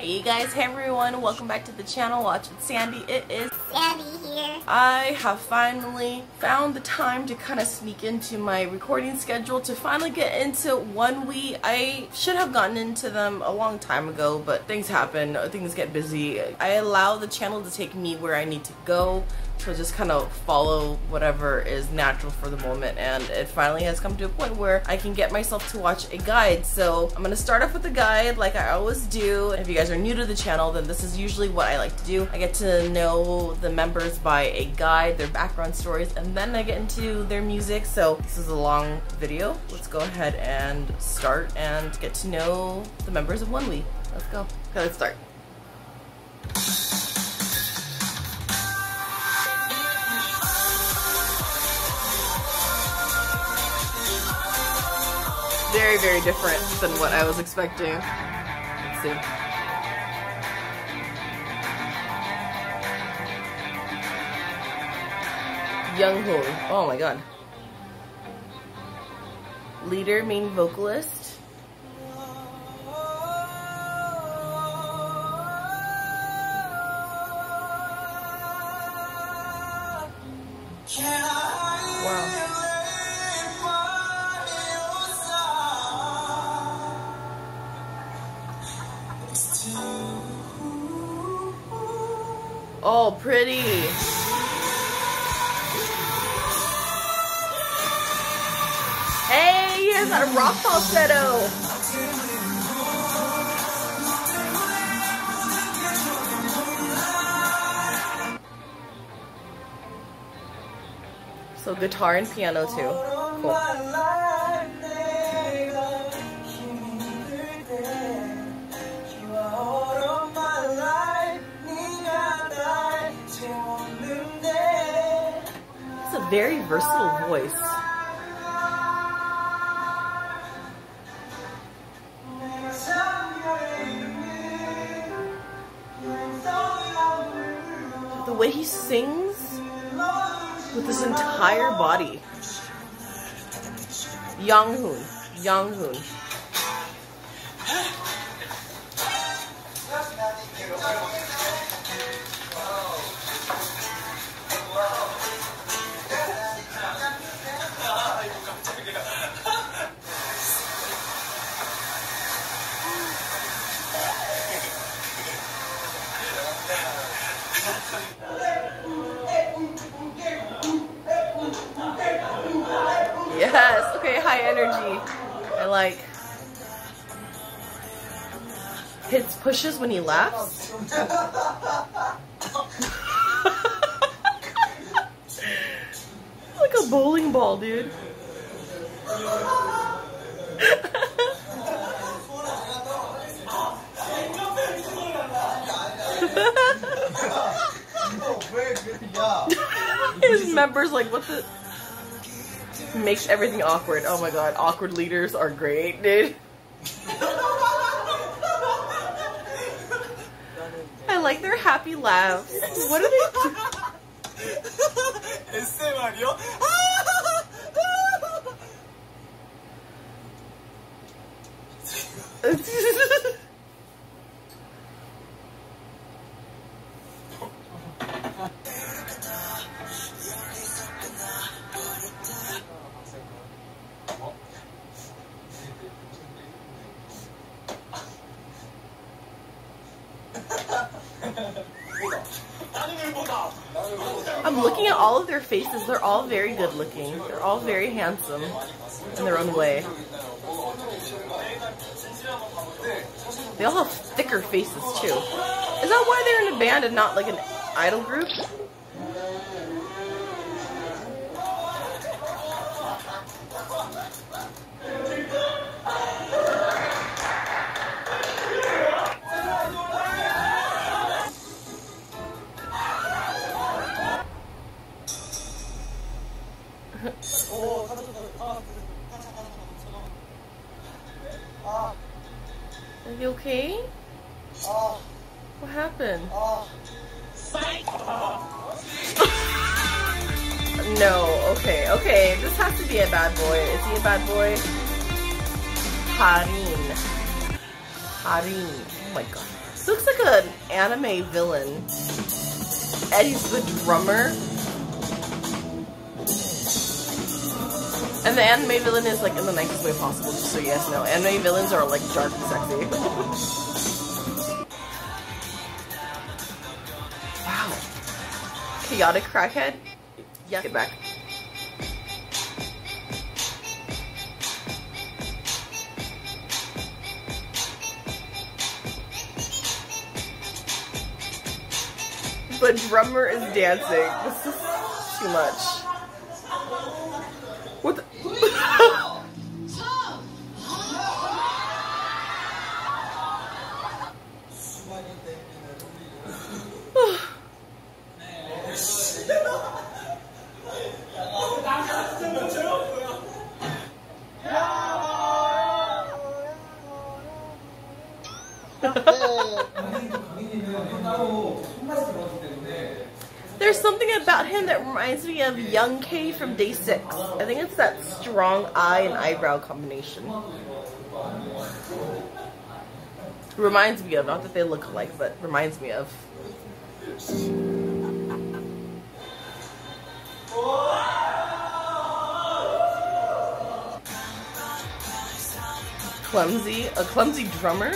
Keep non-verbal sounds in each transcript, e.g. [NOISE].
Hey you guys, hey everyone, welcome back to the channel, Watch with Sandee. It is Sandee here. I have finally found the time to kind of sneak into my recording schedule to finally get into ONEWE. I should have gotten into them a long time ago, but things happen, things get busy. I allow the channel to take me where I need to go, so just kind of follow whatever is natural for the moment and it finally has come to a point where I can get myself to watch a guide. So I'm gonna start off with a guide like I always do. If you guys are new to the channel then this is usually what I like to do. I get to know the members by a guide, their background stories, and then I get into their music. So this is a long video. Let's go ahead and start and get to know the members of ONEWE. Let's go. Okay, let's start. Very, very different than what I was expecting. Let's see. Young Younghoon. Oh my god. Leader, main vocalist. Wow. Oh, pretty. Hey, he has that rock falsetto. So guitar and piano too. Cool. Very versatile voice. The way he sings with his entire body. Young Hoon, Younghoon. Yes. Pushes when he laughs. like a bowling ball, dude. [LAUGHS] His members like what the makes everything awkward. Oh my god, awkward leaders are great, dude. I like their happy laughs. What are they doing? [LAUGHS] [LAUGHS] I'm looking at all of their faces. They're all very good looking. They're all very handsome in their own way. They all have thicker faces too. Is that why they're in a band and not like an idol group? Are you okay? What happened? [LAUGHS] No, okay, okay. This has to be a bad boy. Is he a bad boy? Harin. Harin. Oh my god. Looks like an anime villain. And he's the drummer. And the anime villain is like in the nicest way possible, just so you guys know. Anime villains are like dark and sexy. [LAUGHS] wow. Chaotic crackhead? Yeah. Get back. The drummer is dancing. This is too much. There's something about him that reminds me of Young K from Day 6. I think it's that strong eye and eyebrow combination. Reminds me of, not that they look alike, but reminds me of. Clumsy, a clumsy drummer?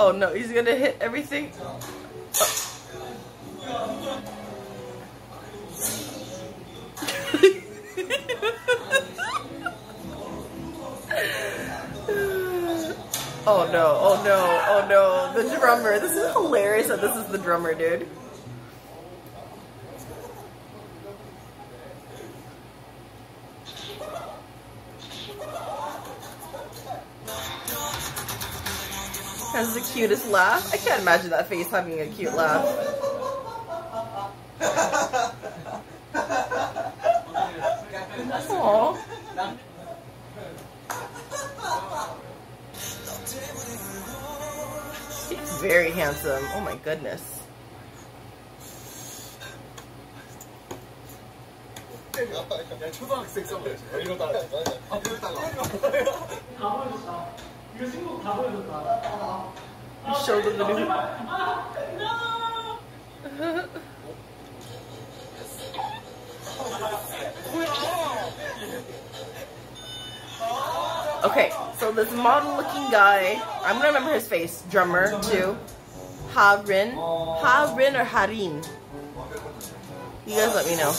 Oh no, he's gonna hit everything. [LAUGHS] Oh. no, oh no, oh no, the drummer. This is hilarious that this is the drummer, dude. Has the cutest laugh. I can't imagine that face having a cute laugh. Aww. He's very handsome. Oh my goodness. Show them the new. okay, so this model looking guy, I'm gonna remember his face, drummer too. Harin. Harin or Harin? You guys let me know.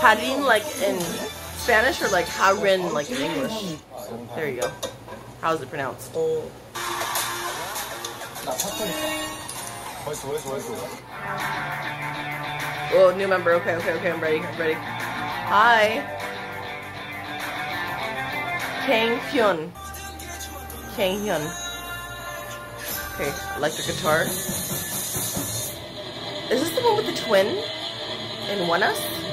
Harin like in Spanish or like Harin like in English? There you go. How is it pronounced? Oh. New member. Okay, okay, okay. I'm ready. I'm ready. Hi. Kang Hyun. Kang Hyun. Okay, electric guitar. Is this the one with the twin in ONEUS?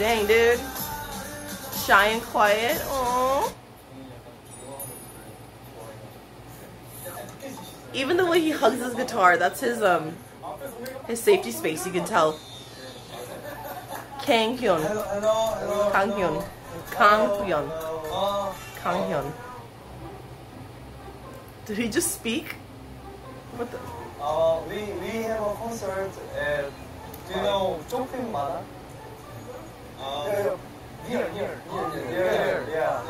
Dang, dude. Shy and quiet. Aww. Even the way he hugs his guitar, that's his um his safety space, you can tell. Kang Hyun. Kang Hyun. Kang Hyun. Kang Hyun. Did he just speak? What the? Uh, we we have a concert at you know Chongping Mara? Uh, near near near near yeah.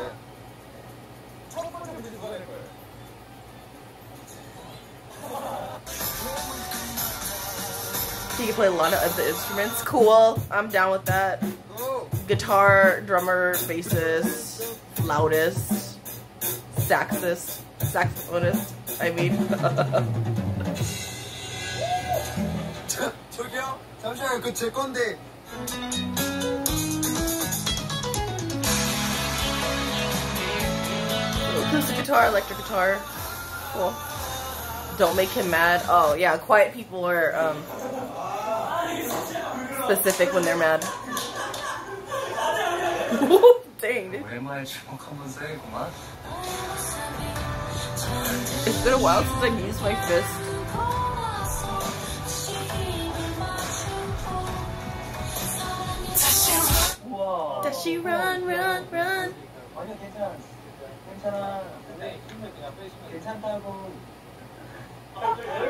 He can play a lot of the instruments. Cool. I'm down with that. Guitar, drummer, bassist, loudest, saxist, saxophonist. I mean. [LAUGHS] 저기요 잠시만요 그제 건데 guitar, electric guitar. Cool. Don't make him mad. Oh, yeah, quiet people are um, specific when they're mad. [LAUGHS] Dang. It's been a while since I've used my fist. Whoa. Does she run, run, run? 아니야 괜찮아 괜찮아 괜찮다고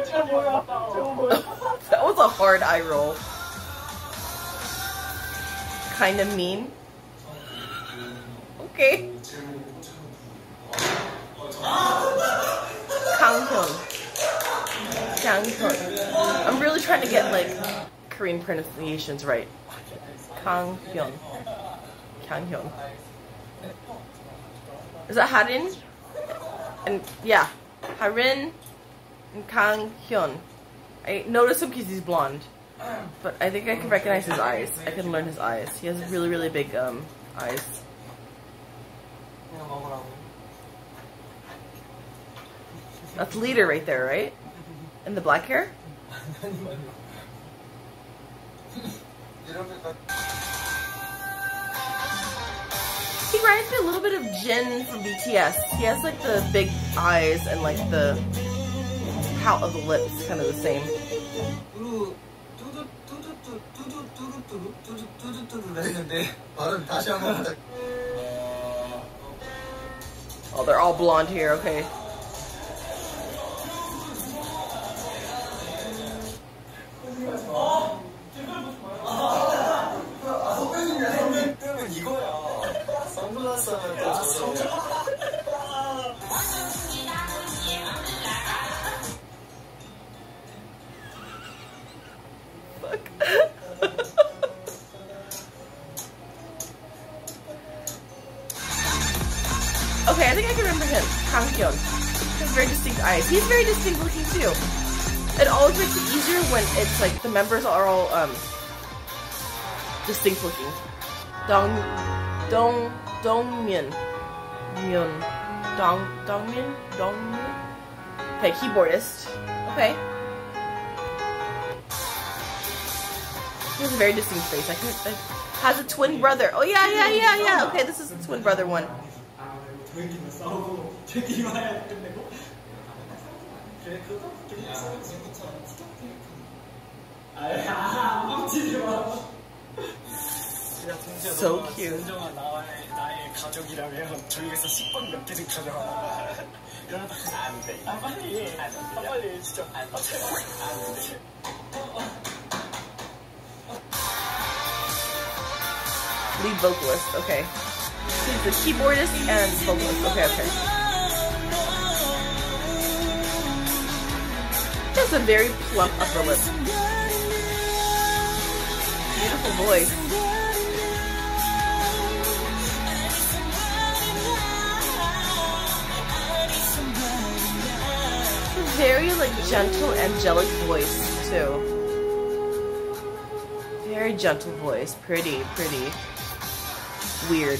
저 뭐야 저 뭐야 that was a hard eye roll. Kind of mean. Okay. Kanghyun. Kanghyun. I'm really trying to get like Korean pronunciations right. Kanghyun. Kanghyun. Is that Harin? And yeah, Harin and Kang Hyun. I notice him because he's blonde, but I think I can recognize his eyes. I can learn his eyes. He has really, really big um, eyes. That's leader right there, right? And the black hair? [LAUGHS] He reminds me a little bit of Jin from BTS. He has like the big eyes and like the pout of the lips kind of the same. [LAUGHS] oh, they're all blonde here, okay. Oh. Okay, I think I can remember him. Kang Hyun. He has very distinct eyes. He's very distinct looking too. It always makes it easier when it's like the members are all um distinct looking. Dong Dong Dongmin. Myun. Dong Dongmin? Dongmin? Okay, keyboardist. Okay. He has a very distinct face. I can't I, has a twin brother. Oh yeah, yeah, yeah, yeah. Okay, this is the twin brother one. 저희끼리 싸우고 저희끼리만 해야 끝내고? 그래 그거 아야 뻥치지 마. 그냥 동지야 So. 진정한 나의 나의 가족이라면 저기에서 10번 몇 개씩 가져가 이러다가 안돼. 아 빨리 아 빨리 진짜. 아 제발 안돼. Lead vocalist, okay. He's the keyboardist and vocalist. Okay, okay. Has a very plump upper lip. Beautiful voice. Very like gentle, angelic voice too. Very gentle voice. Pretty, pretty. Weird.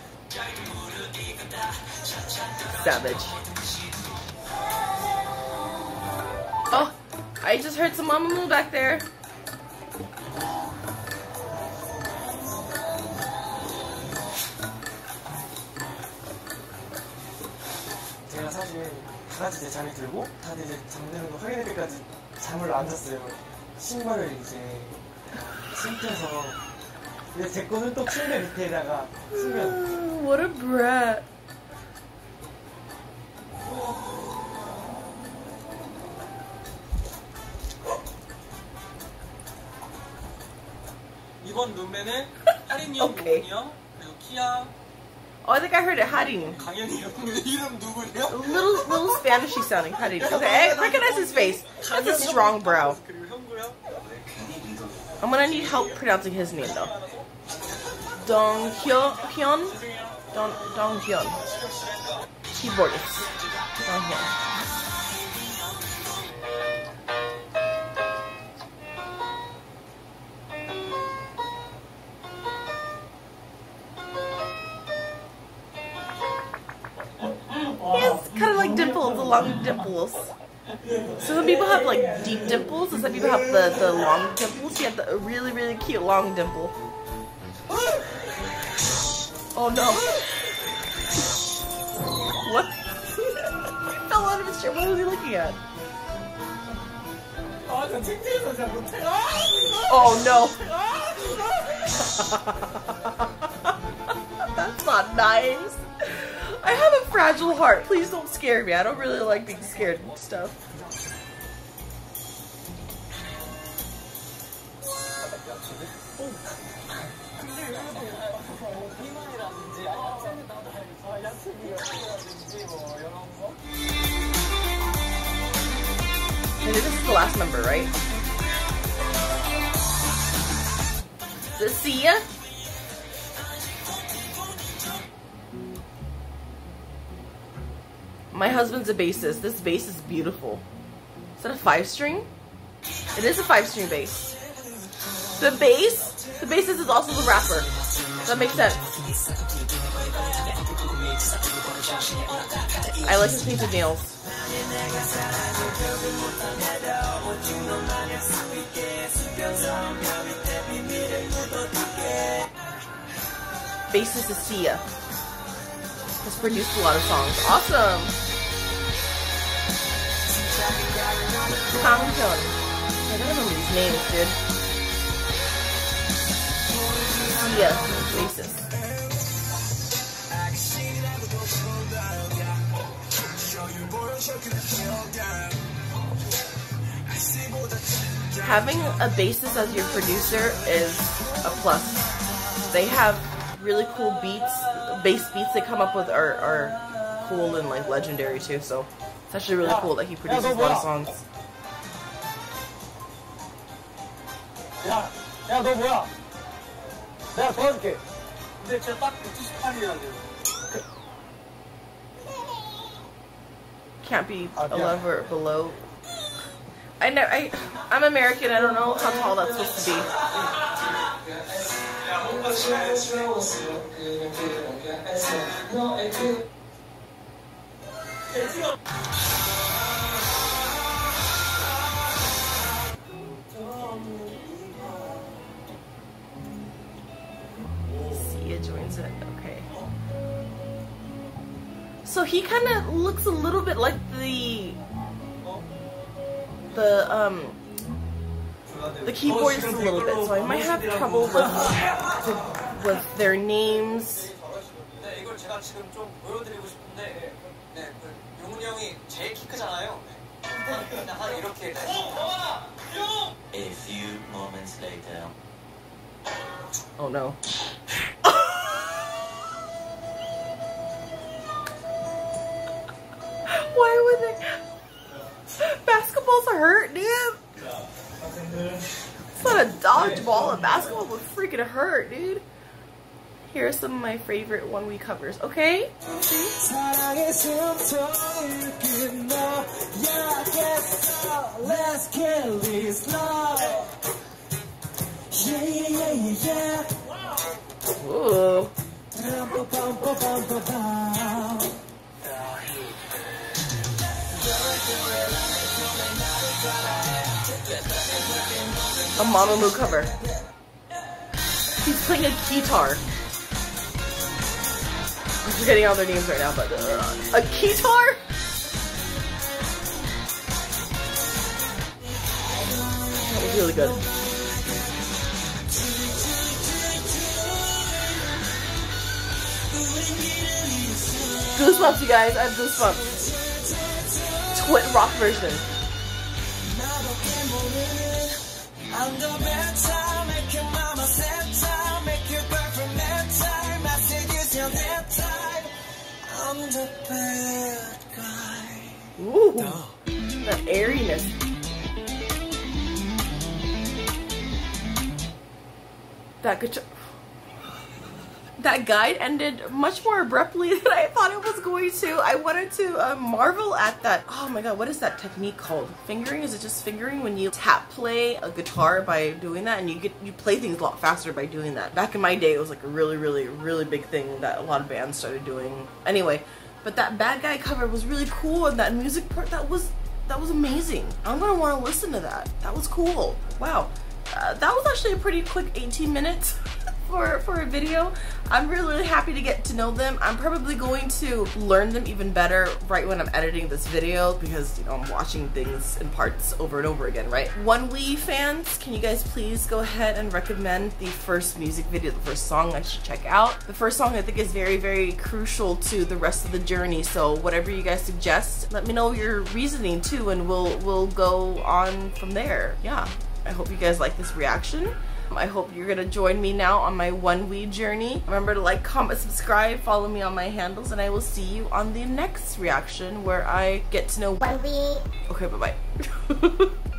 Savage. Oh, I just heard some Mamamoo back there. 제가 사실 다 같이 이제 잠이 들고 다들 이제 잠드는 거 확인할 때까지 잠을 안 잤어요. 신발을 이제 신겨서 제 거는 또 침대 밑에다가 쓰면 What a brat. 이번 룸메는 하린이 형, 오케이. 용이 형, 그리고 키아, Oh, I think I heard it. Harin. [LAUGHS] 강현이 형. 이름 누구예요? Little, little Spanishy sounding. Harin. Okay, I recognize his face. That's a strong brow. 그리고 형구요. I'm gonna need help pronouncing his name though. Dong Hyun. Don Don Hyun, keyboardist Don Hyun. Like dimples, the long dimples. So some people have like deep dimples, and some people have the, the long dimples. He had the really, really cute long dimple. Oh no. What? he [LAUGHS] fell out of his chair. What was he looking at? Oh, oh no. [LAUGHS] That's not nice. I have a fragile heart. Please don't scare me. I don't really like being scared and stuff. This is the last number, right? The CyA? My husband's a bassist. This bass is beautiful. Is that a five string? It is a five string bass. The bass, the bassist is also the rapper. That makes sense. I like his painted nails. Bassist is CyA. Has produced a lot of songs. Awesome! Kangkyun. I don't remember these names, dude. CyA, bassist. Having a bassist as your producer is a plus. They have really cool beats, bass beats they come up with are, are cool and like legendary too. So it's actually really cool that he produces a lot of songs. Can't be a lover below. I know I, I'm American. I don't know how tall that's supposed to be. CyA joins it. Okay. So he kind of looks a little bit like the the um the keyboardist a little bit, so I might have trouble with with, with their names. A few moments later. Oh no. [LAUGHS] Why would they? Basketball's hurt, dude. It's put a dodgeball. A basketball would freaking hurt, dude. Here are some of my favorite ONEWE covers, okay? Ooh a Mamamoo cover. He's playing a guitar. I'm forgetting all their names right now, but uh, a guitar? That was really good. Goosebumps, you guys. I have goosebumps. Twit rock version. I'm the better make your mama better make your girlfriend better my seduce your that type. I'm the bad guy. Ooh, that airiness. That guitar. That guide ended much more abruptly [LAUGHS] than I thought it was going to. I wanted to uh, marvel at that. Oh my god, what is that technique called? Fingering? Is it just fingering when you tap play a guitar by doing that, and you get you play things a lot faster by doing that? Back in my day, it was like a really, really, really big thing that a lot of bands started doing. Anyway, But that bad guy cover was really cool and that music part that was that was amazing. I'm gonna want to listen to that. That was cool. Wow. Uh, that was actually a pretty quick 18 minutes [LAUGHS] for, for a video. I'm really, happy to get to know them. I'm probably going to learn them even better right when I'm editing this video because, you know, I'm watching things in parts over and over again, right? ONEWE fans, can you guys please go ahead and recommend the first music video, the first song I should check out? The first song I think is very, very crucial to the rest of the journey. So whatever you guys suggest, let me know your reasoning too and we'll, we'll go on from there. Yeah. I hope you guys like this reaction. I hope you're gonna join me now on my ONEWE journey. Remember to like, comment, subscribe, follow me on my handles, and I will see you on the next reaction where I get to know ONEWE. Okay, bye-bye. [LAUGHS]